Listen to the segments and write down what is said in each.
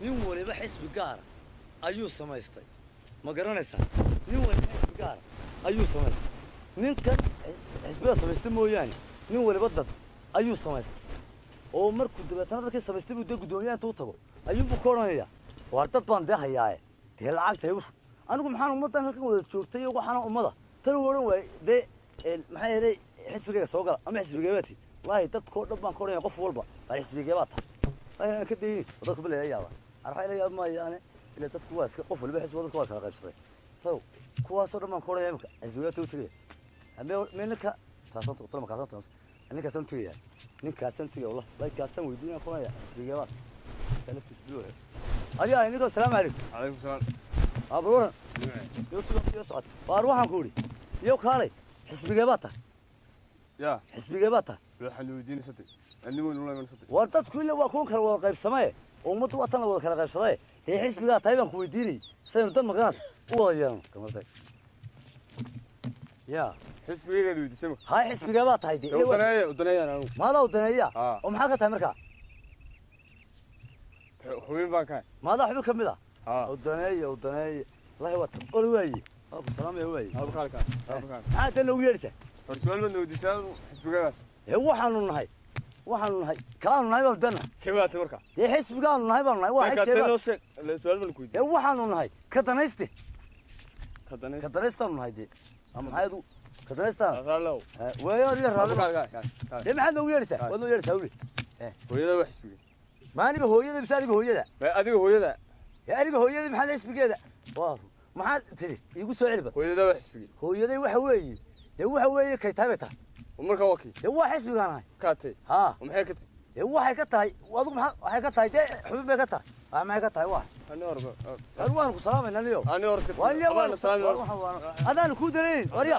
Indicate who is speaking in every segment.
Speaker 1: nin waliba xisbi gaara ayuu samaystay ma garanaysaa nin waliba xisbi gaara ayuu samaystay ninkan xisbiga samaystay mooyaane nin waliba dad ayuu samaystay oo markuu dabeetana dadkii samaystay buu dee guddoomiyaha intuu tago ayuunbuu ka odhanayaa waar dad baan dee hayaae dee lacagtay u anigu maxaan ummaddan halkan wada joogtay waxaana ummada tan uu odhan waayey dee maxaa yeelay xisbigayga soo gala ama xisbigee baa tiid wallaahi dadkoo dhan baan ka odhanaya qof walba waar xisbigee baa tahay aan ka dayni dadku bal laga yaaba arwaxa laga yaaba maayo ane ilaa dadku waa iska qof walba xisbiga dadku waa kala qaybsaday saw kuwaasoo dhan baan ka odhanaya imika xisbigee tuu tegaya meelna ka taasan tuqtana makaasan tuqtana ninkaasan tuya ninkaasan tuya wallah dadkaasan weydiinaan kulanaya isbigebaad kalaftiis biluuhe adiga ahay ninkoo salaamu calaykum calaykum salaam abruuran iyo sida iyo socod waar waxaan ku idhi iyo kaalay xisbigee baa tahay ya xisbigee baa tahay waxaan weydiinaysatay anigoo nula imansatay war dadku ila waa kuwan kala wada qaybsamee ummaddu waa tan la wada kala qaybsadae dee xisbigaa tahay baan ku weydiinayay saynu dad maqanaas u wada yeelano kamartay ya xisbigeygaad weydiisama hay xisbigee baa tahay de udaneeya udaneeyaan anigu maadaa udaneeya oo maxaa ka tahay markaa xubin baan kahay maadaa xubin ka mid a udaneeya udaneeya lahi waad ol waaye salaamaya waaye maxaa dan noogu yeedhisa hor su-aal baad na weydiisaa xisbigeegaas ee waxaanu nahay waxaanu nahay kaanu nahay baanu dana kibaata marka dee xisbigaanu nahay baanu nahay waa waxaanu nahay ka danayste ka danaystaanu nahay dee maxaad u kadanaystaa raalow weeyo riyo raalow de maxaad noogu yeeraysaa waad noo yeeraysaa uli hooyada wax isbiga maaniga hooyada mise adiga hooyada adiga hooyada aniga hooyada maxaad isbigeeda waa maxaad tiri iigu soo celiba hooyada wax isbiga hooyaday waxa weeye dee waxa weeye kay tahay bay tahay marka waa kii dee waa xisbigaan ahay kaatay haa maxay ka tahay waxay ka tahay adigu waxay ka tahay dee xubin bay ka tahay maxay ka tahay waa anu waanu ku salaamayna aniyo adaan kuu danayn warya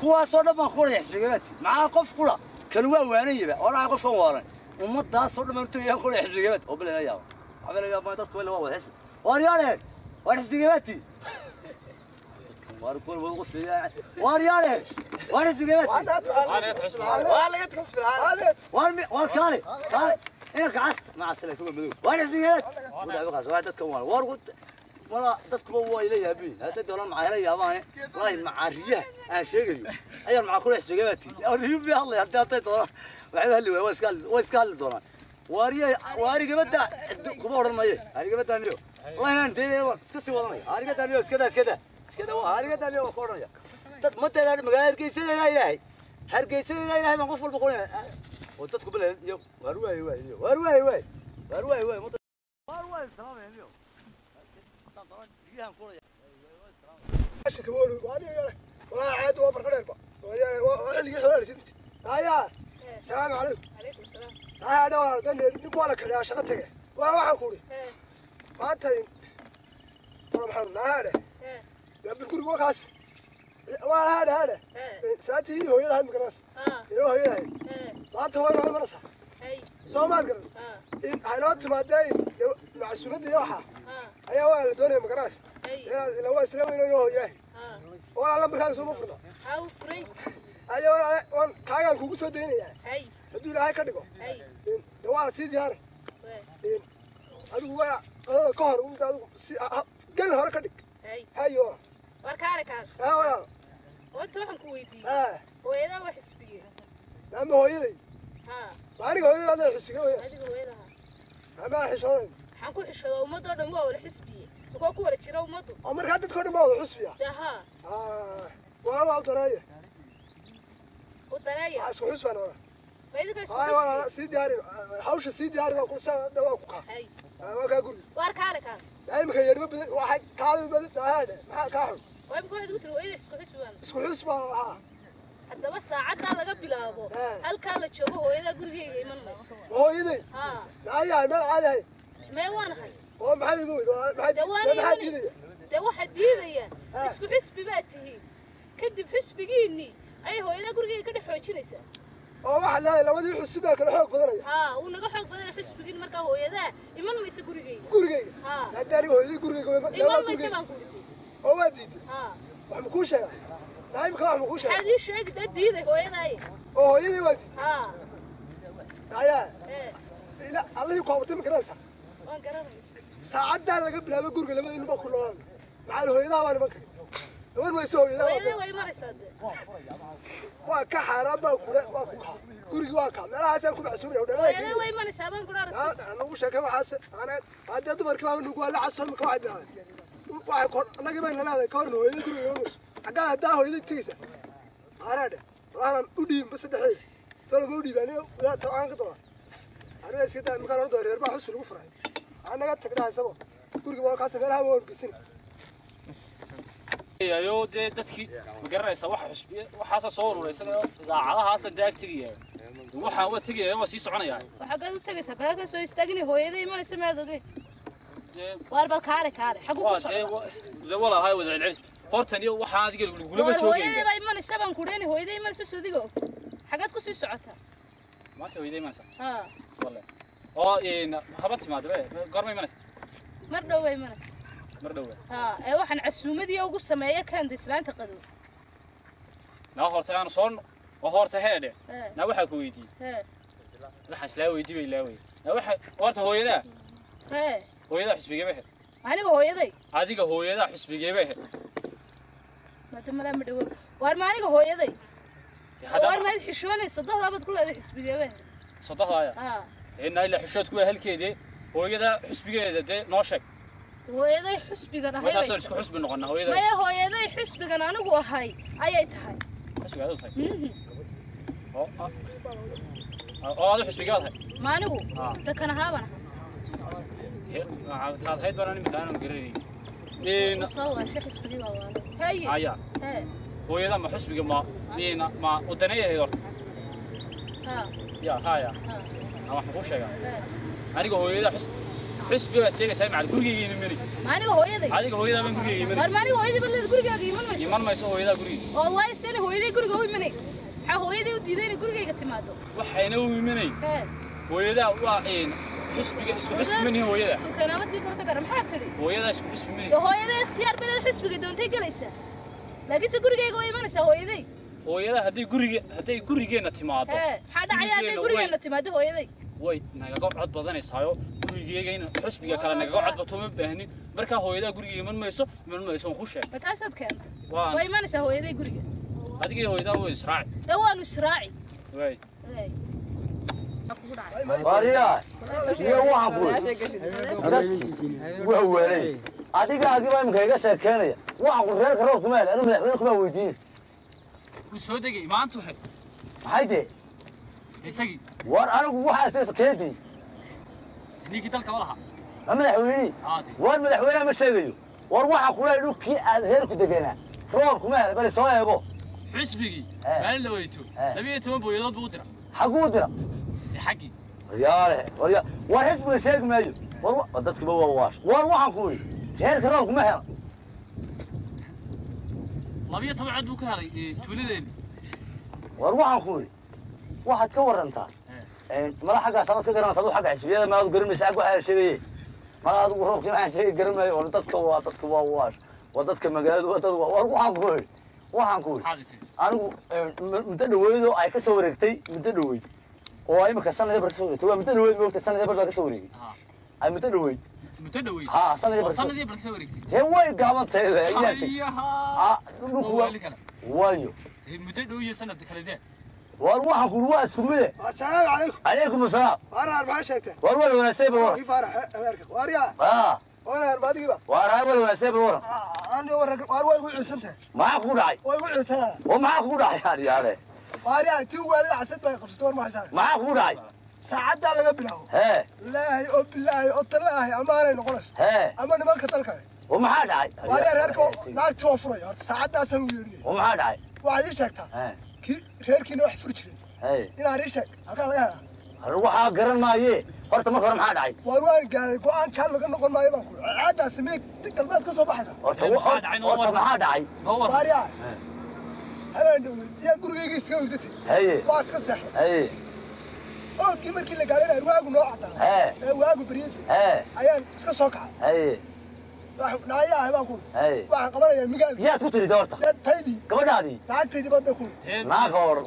Speaker 1: kuwaasoo dhan baan ku wada xisbigabaadki maxaa qof kula kan waa waanayaba olaha qofkan waaran ummadaasoo dhan baan utagayaan ku wada xisbigabaad oo bale layaaba waxba laga yaaba dadku waa wada xisbi waryaadeen waa xisbigabaadkii واركول وغسل
Speaker 2: يا واريالي
Speaker 1: واريت بقيت واريت غسل
Speaker 2: العالم واركالي
Speaker 1: كالي إنك عس مع السلامة كم بدو واريت بقيت ولا بقاس ولا تتكون وارقد ولا تتكون ولا إلي أبين هذا دولار مع إلي أباني والله مع الرياح أشجعي أيام مع كل استجابتي أنا يوم يا الله هدا تدولار وعلى اللي ويسكال ويسكال دولار واري واري جبتها كبار ما يه واري جبتها نيو والله أنا ديري واري والله واري جبتها نيو كذا كذا كده وهرجة يعني. اللي هو كورنيا تد متى هذا مغير كيسة لا إله هر كيسة لا إله ما قفل بقولنا وتدك بلا يو هروي يو هروي يو هروي يو متى هروي السلام عليكم
Speaker 3: طبعا جيهم كورنيا
Speaker 2: عشان كبول وعلي ولا عاد وابر كده البا ولا اللي يحول سنت هيا
Speaker 3: السلام عليكم عليكم السلام
Speaker 2: هذا ده نقول لك يا شغلتك ولا واحد كوري إيه. ما انت ترى محمد هذا إيه. قبل كل وقاس هذا هذا ساعتي هي آه. إيه. هو يلها المقراص هو هو يلها ما أنت هو يلها المقراص سو ما القراص إن آه. إيه، حلوت ما دايم مع السنود يوحى آه. هيا هو دوني مقراص لو اسلم إنه هو يلها
Speaker 3: ولا لم يكن سو مفرد أو فري
Speaker 2: هيا ولا وان كاجا كوكو سو ديني يعني هدول هاي كده إيه، دوار سيدي هار هذا هو كهر وده قال هار كده
Speaker 3: هيا warkaarekaad horta waxaan ku weydiiyey hooyadaa wax xisbiye ama hooyaday aniga hooyadaa adaa xisbiga adiga hooyadaha
Speaker 2: amaa xishoonay
Speaker 3: maxaan ku xishooda ummadoo dhan waa wada xisbiye sukoo ku wada jira ummaddu oo markaa
Speaker 2: dadkao dhan baa wada xisbiya ha walaala u dareeya
Speaker 3: u dareeya isku xisbaa noola sii diyaari hawsha
Speaker 2: sii diyaari waa kursa dhawaa ku kaa waa kaa guri
Speaker 3: waar kaale kaa
Speaker 2: imika yedhma badan waa kaadu badan tahaadhe maxaa kaa xun
Speaker 3: isku xus baan lahaa haddaba saacaddaa laga bilaabo halkaa la joogo hooyadaa gurigeyga iman mayso hooyaday maxaa
Speaker 2: yahay meel caadi ahay mee waanahay oo maxay igu weyde
Speaker 3: dee waxaa diidaya isku xusbi baa tihiin kadib xusbigiinnii ayay hooyadaa gurigeyga ka dhex xoojinaysaa
Speaker 2: oo waxaa leedahay labadii xusbi baa kala xoog badanaya
Speaker 3: ha wuu naga xoog badanaya xusbigiin markaa hooyadaa iman mayso gurigeyga gurigeyga haddii aniga hooyadii
Speaker 2: gurigeyga iman mayso baan ku oo waa diiday wax makuu sheega naayib kale wax makuu sheega waxaad
Speaker 3: ii sheegi dad diiday hooyaday oo hooyadii waa diiday
Speaker 2: naaya ila allihii ku habatay ma garanaysaa waan garanaya saacaddaa laga bilaabo guriga labada nin baa ku noolaan maxaa la hooyadaha baa nimanka naban mayse hooyadaha hooyadii way
Speaker 3: maraysaa dee
Speaker 2: waa ka xaaraan baa kule waa ku kaxa gurigii waa kaxa meelahaasaan ku macsuumaya hooyadii way
Speaker 3: maraysaa baan ku dhaaraysaa
Speaker 2: nagu sheekay waxaas anaga haddee dumarkii baaba nugu waa la casoo maka waxay bilaabeen waxay kor annagii baan nalaaday ka horna hooyada guriga yoomus xaggaa haddaa hooyada tegaysa araadhe walaalan u dhiibinba saddexeed tolo ma u dhiiba aniga wadaa talcaan ka doona aniga iska daa imkaan horda reer baa xusi lagu furay waxaa naga tagdaa isagoo guriga baa kaasa meelaha waa orgeysina
Speaker 4: ayo dee dadkii garanaysa wax cusub waxaasa soo urureysay daacadahaasa dee ag tegaya waxaan waa tegaya waa sii soconaya
Speaker 3: waxaa gaad u tegaysaa baarka soo istaagni hooyada imanaysa maadogey واربل كاري كاري حقوق
Speaker 4: والله هاي وضع العلم hortan iyo waxa adiga lagulama joogay hooyaday
Speaker 3: bay iman isaban kureeni hooyaday iman si sudigo xagaad ku sii socota
Speaker 4: maanta hooyaday imanaysa ha wallahi oo in haba timaad baa goorma imanaysa
Speaker 3: mar dhow bay imanaysa mar dhow ha ee waxaan casuumadii ugu sameeyay kaanda islaanta qadow
Speaker 4: naa horta aan soon oo horta heedhe naa waxa ku weydiiyey waxaan islaa weydiiyey ilaa wey naa waxa horta hooyadaa hee hooyada xisbigee bay ahayd aniga hooyaday adiga hooyada xisbigee bay ahayd
Speaker 3: madamada ma dhawo waar ma aniga hooyaday waar ma xishoonay saddexdaa baad ku leedahay xisbigee bay ahayd saddexdaaya haa
Speaker 4: deena ilaa xishood ku halkeedii hooyada xisbigeeda dee noo sheeg
Speaker 3: hooyaday xusbigan ahay markaasaan isku xusbi
Speaker 4: noqonaa hooyaday maya
Speaker 3: hooyaday xusbigan anigu ahay ayay tahay
Speaker 4: xusbigaad tahay
Speaker 3: oo
Speaker 4: aad xusbigaad ahay
Speaker 3: ma anigu ta kan ahaabana
Speaker 4: هاي دوران مكانهم قريني نينا صور
Speaker 3: شخص بدي والله هاي هيا
Speaker 4: هو ما حس بيجي ما نينا ما ودنيا هي ورد ها يا هايا أنا حوشة يا
Speaker 3: أنا هو يدا حس
Speaker 4: حس بيجي شيء سامع على كل جيني مني
Speaker 3: أنا هو يدا أنا هو يدا
Speaker 4: من كل جيني مني مرماني
Speaker 3: هو يدا بلد كل جيني من مايس يمان
Speaker 4: مايس هو يدا كل
Speaker 3: والله السنة هو يدا كل جيني مني حا هو يدا وديدين كل جيني كتمادو
Speaker 4: وحينا هو مني هو يدا وعين حسبك اسكو حسب من هو يدا تو
Speaker 3: كلامتي كرت كرم حاتري هو يدا اسكو حسب من هو يدا اختيار بين حسبك دونتي جليسا لكن سكرجيك وين مانسا هو يدي
Speaker 4: هو يدا هدي غريج هدي غريجنا تماده حدا عيا هدي غريجنا
Speaker 3: تماده هو يدي
Speaker 4: way nagaga cod badanaysayo gurigeyga in xusbiga kale nagaga cod bato ma baahni marka hooyadaa guriga iman mayso iman mayso aan ku sheegay
Speaker 3: mataasaad keenay waa imanaysaa hooyaday guriga
Speaker 4: adiga hooyadaa waa israaci
Speaker 3: dawaan israaci
Speaker 4: way
Speaker 1: واريا
Speaker 3: يا وحبول
Speaker 1: وحوالي adiga adiba imka iga sheekeenaya waxa ku reer karo kuma hel anu madaxweyne kuma weydiin
Speaker 4: ku soo degay maanta waxa maxay de isagii
Speaker 1: war anigu waxa soo keedi
Speaker 4: ninki dalka walaha
Speaker 1: ama madaxweyne war madaxweyne ma sheegayo war waxa ku leeyahay dhulkii aad heer ku degenaa roob kuma hel bal soo eego
Speaker 4: xisbigii maalin la weyto 12 booyadood buu dira
Speaker 1: xaguu dira حقي يا ولي وحسب الشيخ ميجو والله ودتك بو واش والله عفوني غير كروك ما هي
Speaker 4: لبيه طبعا دوكاري إيه، تولدين
Speaker 1: والله عفوني واحد كور انت إيه. إيه، ما راح حقا صارت كده انا صدوق حق حسبيه ما ادري مساء واحد شبيه ما ادري روك ما شيء غير ما ودتك ودتك بو واش ودتك ما قال ودتك والله عفوني واحد نقول انا متدويدو اي كسو ركتي متدويدو oo imika sanadi bar kasoo wareegtay waa muddo dhaweyd moogta sanadi bar baa kasoo wareegay ay muddo dhaweyd muddo dhaweyd ha sanadi bar sanadi bar kasoo wareegtay jee way gaaban tahay baa iyaati
Speaker 4: ah dhulku waa waayo muddo dhaw iyo sanad kale dee
Speaker 1: war waxaan ku waa isku mide
Speaker 2: assalaamu calaykum
Speaker 1: calaykum assalaam
Speaker 2: war arbaha sheegtay war wala wanaasay bar war war yaa ah waaraay
Speaker 1: wal wanaasay bar waran
Speaker 2: aan war war way ku cunsantahay maxaa kugu dhacay way ku cunsanaa
Speaker 1: oo maxaa kugu dhacay yaare
Speaker 2: قاري تي ولا عسد باي قبسته war ma xisaabi maxaa ku dhacay saacada laga bilaabo hee ilaahay oo bilaahi oo talaahi amaanay noqonays hee ama nimanka dalka
Speaker 1: oo maxaa dhacay qari reerka
Speaker 2: naagta waa furay horta saacadaas aan u yeerinay oo maxaa dhacay waxaad ii sheegtaa hee ki reerkiina wax fur jiray hee inaad ii sheeg halkaa laga helaa hal waxaa garan maaye horta marka hore maxaa dhacay war waan gaaray go'aan kaan laga noqon maayo baan ku caadaas meeg galbeed ka soo baxaysa horta waxaa dhacay horta maxaa dhacay qariyaa habandhowey yaa gurigayga iska hurdatay waa iska seexday haye oolkii markii la gaalinaya waagu noo caddaa ee waagu beriyada ayaan iska soo kacay haye dhacaya ahay baan kulu waxaan qabanayaa migaal yaad ku tiri doorta taydii gabadhaadii lacagtaydii baan bay kulu naag hor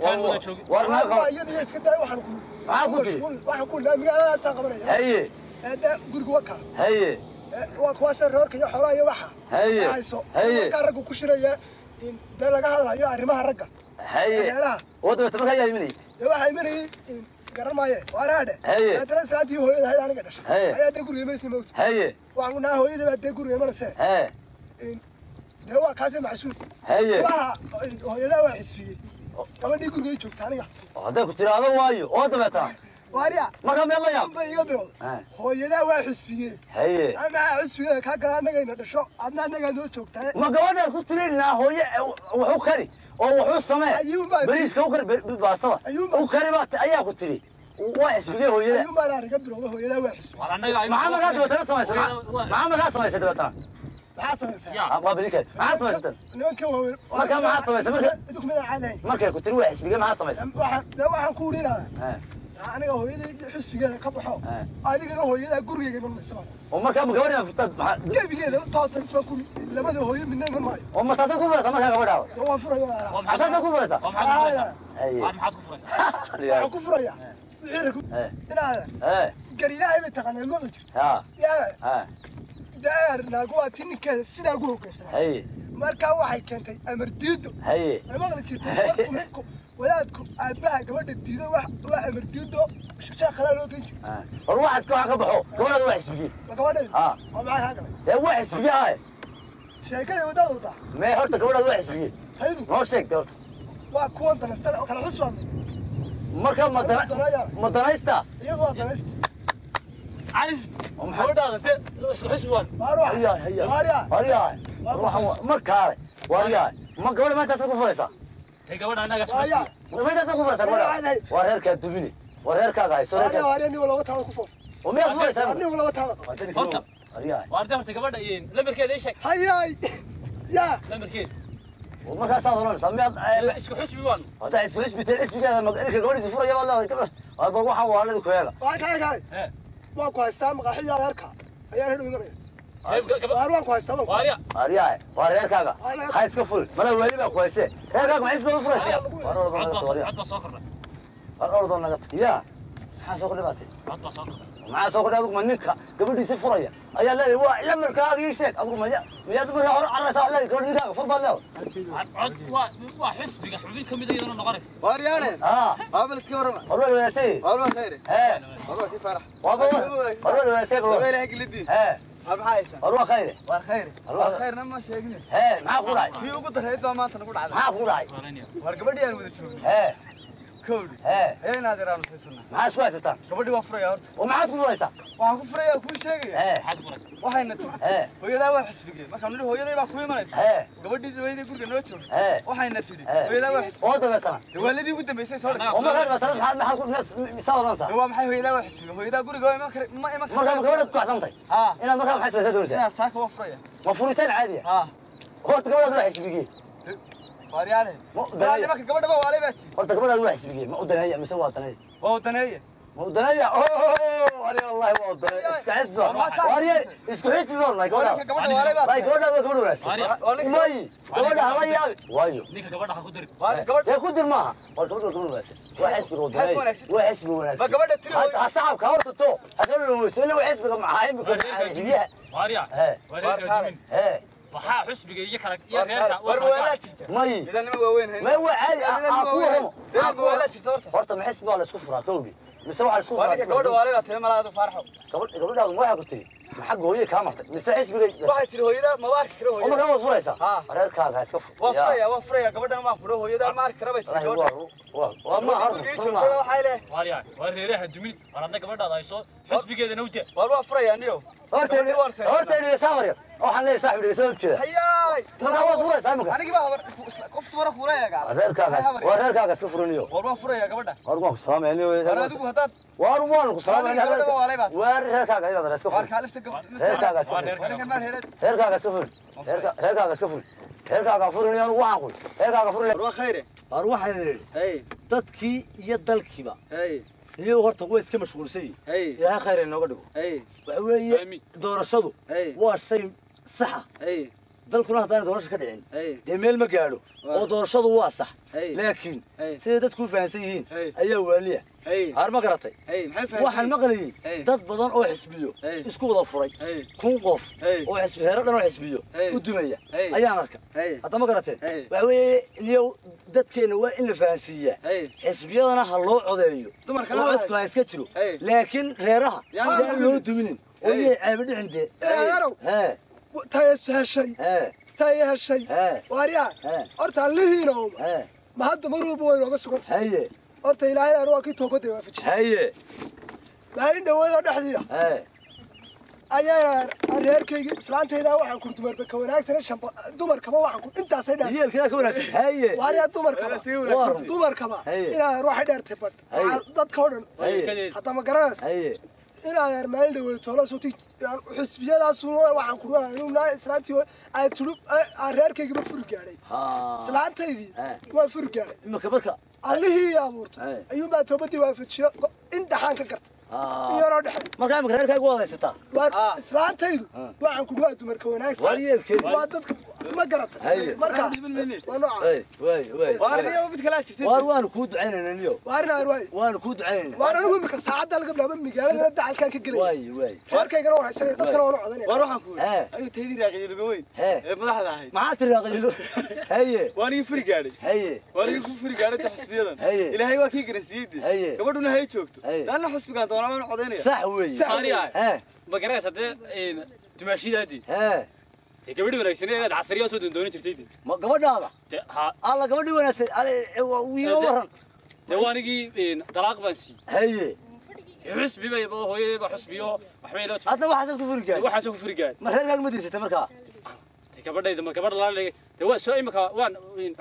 Speaker 2: war naag hor iyadiyo iska daay waxaan kulu maxaa ku tiri waxaan kulu migaaladaasaan qabanaya haye de guriga wakaa haye waa kuwaasee reerka iyo xoolaha iyo waxa hayso wakaa ragga ku shiraya de laga hadlayo arrimaha ragga waaa imanayay garan maaye waaraadhe eh. haddana islaantii hooyada ahayd aniga dhashay ayaa dee guriga imanaysa mawti waxunaa hooyada baa dee guriga imanayse dee waa kaasi macsuul waxa hooyadaa waa xisfiyey gabadhii guriga joogta aniga hadday ku tiraado waayo oo dabeetaa واريا ما كان يلا يا ما يقدروا هوينا وحسبيه هي انا حسبيه كاغا انغا ان دشو ادنا انغا نو جوجتا ما غوانا كو ترينا هويا
Speaker 1: وحو كري oo wuxuu sameeyay bariiska u kar baastada u kari baa ayaa ku tiri
Speaker 2: waa xisbigay hooyada ayuu baa anaga birooda hooyada waa xisbi maxaa markaa dabatan samaysa maxaa markaa samaysa dabatan maxaa samaysa abqaa bilika maxaa samaysa nimanka waa markaa maxaa samaysa markaa markaa ku tiri waa xisbigay maxaa samaysa waxaan ku urinayaa aniga hooyadayda xusbigeeda ka baxo adigana hooyadaa gurigeyga iman maysa oo markaa ma gabadha furtad gebigeeda tootan isma ku labada hooyo midna iman maayo
Speaker 3: oo ma taasa ku furaysa markaa gabadhaa
Speaker 2: waa furaya ma taasa ku furaysa maxaad
Speaker 1: ku furaysaa waxaan ku
Speaker 2: furaya ciirku inaada gariilaahay bay taqaana ilmada jirta yaa daar naagu waa tininkeeda sidaa ugu hogeysana markaa waxay keentay amar diido haye imada jirta warku ninku wadaadku aabbaha gabadha diido waa amar diido shaqshaq kalaa loo geyn jiray
Speaker 1: war waxaadka waxaa ka baxo gabadhaada wax isbiye ma gabadhayd oo maxaa kaa galay dee wax isbiye haaye
Speaker 2: sheekada wadaad wadaa
Speaker 1: mee horta gabadhaada wax isbiye taydu noo sheeg dee horta
Speaker 2: waa kuwan danaystana oo kala cusbaan
Speaker 1: marka ma ma danaysta
Speaker 2: iyadu waa danaysta عايز ومحمد حسوان ماريا
Speaker 1: ماريا ماريا مركاري ماريا ما قبل ما تسقط فريسه وهركا دبني وهركا غاي سوريكا واريني
Speaker 2: ولا وقت هذا كفوف ومية فوي سام أرني ولا وقت هذا هرتا
Speaker 4: وارتا هرتا كبرنا يين لمر كيد إيشك هياي يا لمر كيد والله كان صار ورن سمي اسكو حسبي
Speaker 2: وان
Speaker 1: هذا اسكو حسبي تل اسكو كذا مقدر كل قولي سفر يا والله كبر أبغى واحد وارد كويلا
Speaker 2: هاي هاي هاي واقع استام قحية هركا هيا هرو يقبل reerkaaga
Speaker 1: ha iska furi mala weliba ku hayse reerkaaga maxay isbaa furaysaa war ordoo naga tag ya maxaa soo kordhay baa tiri maxaa soo kordhay adugu ma ninka gabadhiisi furaya ayaa leedahay waa ya markaaga ii sheeg adugu maya miyaad markaa hore cararaysaa leedahay gabadh ninkaaga fur baad leedahay
Speaker 4: waa xisbiga xubin
Speaker 1: ka mid iyadana noqonaysa waaryaane waabal iska warama warba dhawaasay warba khayre he warba
Speaker 2: sii faarax warba
Speaker 1: warba dhawaasay warba ilaahay gelidiin he war khayre khayrna ma sheegin he maxaa ku dhahay kii ugu darhayd baa maanta nagu dhacday maxaa ku dhahay war gabadhi aan wada joogni كودي ايه نادر انا فيسنا ما سويستا كبدي وفريا هرت وما كفريسا waxaan ku furayaa kuu sheegaya waxayna tidhi hooyadaa waa xusbigeen markaan nidhi hooyaday baa ku imanaysa gabadhii dhaweydee guriga noo joogtay waxayna tidhi hooyadaa waa xusbigoo dabeetana dee waaladii ugu dambeysay soo dhigay oma kaa dabeetana maxaad maxaad ku dhigna misaa odhanaysaa dee waa maxay hooyadaa waa xusbiga hooyadaa guriga waa iman kara ma iman kara markaa ma gabadhaad ku kacsantay inaad markaa maxay samaysaa doonaysaa inaad saaka waa furaya waa furitaan caadiya hoorta gabadhaad waa xusbigeen nimanka gabadha ba waalay baa jiri horta gabadhaad waa xisbigeen ma udaneeya mise waa daneeya waa udaneeya ma udaneeya ani wallahi waa udaneeya iska xisba waariye isku xisbi ma wallahi gabadha gabadha waalay baa gabadha waa gabadha wanaagsan may gabadha hala yaabi
Speaker 4: waayo ninka gabadha ha ku dir
Speaker 1: gabadha ya ku dir maaha war gabadha waa gabadha wanaagsan waa xisbiga udaneeya waa xisbiga wanaagsan gabadha tiri ha saxabka horta to ha gabadha wanaagsan waa xisbiga maxaa imika maxaa hiyaha waariya he he
Speaker 4: waxaa xusbiga iyo kala iyo reerka war wala jirta may midnimo
Speaker 1: waaweyn hay may waa caadi ah ku hemo deeb wala jirta horta horta ma xisbiga la isku furaa kowgi mise waxa isku furaa gabadha waalay baa timaha malaada farxo gabadha gabadha ma waxa ku tiri maxaa gooyay ka martay mise xisbiga waxa jira hooyada ma arki karo hooyada ma furaysa reerkaaga ha iska fur waa furaya waa furaya gabadhana ma furo hooyada ma arki karo bay tiraa waa ma harfo waxa ilaa
Speaker 4: waa reeraha dumin war adna gabadhaada ay soo
Speaker 1: xisbigeedana u dee war waa furaya niyo horta dhigeysaa waryar waxaan leeyahay saaxib dhigeysaa ujeeda markaa waad furaysaa imika waa reerkaaga iska furiniyo war waan ku salaamayni waaru waan ku salaamayniwaa reerkaaga ayadaana iska
Speaker 2: furreerkaaga iska reerkaaga iska furin
Speaker 1: reerkaaga iska furin reerkaaga furin anu waxaan kuy reerkaaga furin war waxaan idhi dadkii iyo dalkiiba niyo horta way iska mashquulsan yihiin ilaahay khayr inooga dhigo waxa weeye doorashadu waa shay saxa دلكنا هذا دورش كده يعني دميل مقاله ودورش هذا واسح لكن سيدات كل فانسيين أيه أيوة وعليه أيه عار مقرتي واحد مقرين ده بدن أو حسبيو إسكو ضفري كون قف أو حسب هرقة أو حسبيو ودمية أيه عارك أيه هذا مقرتي بقى اليوم ده كأنه وين الفانسية حسبيو أنا حلو عضيو تمر خلاص وعدك عايز كتره لكن
Speaker 2: غيرها تايس هالشيء تاي هالشيء واريا أرتا لهينهم ما حد مروا بوين وقص سكوت هي أرتا إلهي أروى كي توبتي وافج هي لكن ده وين أروح ديا أنا أرير كي فلانت هذا واحد كنت مربك كوناك ترى شنب دمر كم واحد كنت أنت سيدا هي كذا كوناك هي واريا دمر كم دمر كم إلى روح دير تبرد ضد كورن حتى ما جراس إلى مال ده ولا تولى صوتي xisbiyadaas waxaan ku dhahay inuu naa islaantii ay tulub reerkayga ma furi gaadhay islaantaydii waa furi gaadhay imaka marka allihii abuurtay ayuunbaa toobadii waafajiyo in dhaxaan ka garta iyaroo dhexe markaa imika reerkaygu wadaysata islaantaydu waxaan ku dhahay dumarka wanaagsan waa dadka ما قرأت هيا مركا واي
Speaker 1: واي واي وانا مد
Speaker 2: كلا جرتين وار وانا كو دعينا اليوم وارنا واي وانا كو دعينا وانا نقول مركا ساعد قبل ما مقال ندع كان كجري واي واي واركا يقرا وانا حسن دكتور وانا عدني وار waxaan ku yiri
Speaker 1: ayu teedii raaqay laga weyn ee madaxda ahayd maxaa tir raaqay laga haye waan ii furi gaaray haye waan ii ku furi gaaray xisbiyadan ilaahay waa kii garansiiyay haye gabadhuna hay joogto daalna xisbigan doonaa waan
Speaker 4: codeynaya sax weey sax ma garanaysaa ee
Speaker 1: dumaashidaadii
Speaker 4: gabadhi wanaagsan inaad casriyo soo dandooni jirtay ma
Speaker 1: gabadhaada alla gabadhi wanaagsan
Speaker 3: wiima waran
Speaker 4: de waa anigii dalaaq baan sii haye xusbi bay hooyadeeda xusbiyo waxbay la hadda waxaas ku furigaan waxaas ku furigaan ma reerkaaga ma dirsatay markaa gabadhayda ma gabadh la de waa soo imika waan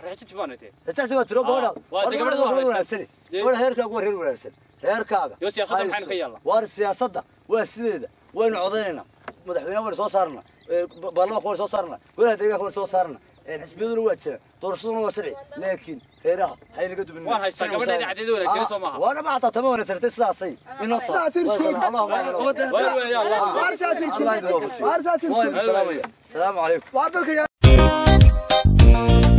Speaker 4: rajiti baan de
Speaker 1: rajiti baa tiro gabadha waa de gabadhada waa wanaagsan gabadha reerkaaga waa reer wanaagsan reerkaaga yo siyaasadda maxay ka yaala waa siyaasadda waa sideeda waynu codaynayna madaxweynaha waan soo saarna baarlamaanka waan soo saarna golaha deegaanka waan soo saarna xisbiyaduna waa jira doorashaduna waa sharci laakiin heeraha ha inaga dumin waan haystaa gabadha dhacdeeda wanaagsan soo maha waana maata tama wanaagsan sidaasay inoo sidaasay suug
Speaker 2: waarsaasay suug waarsaasay suug salaamu alaykum waa dadka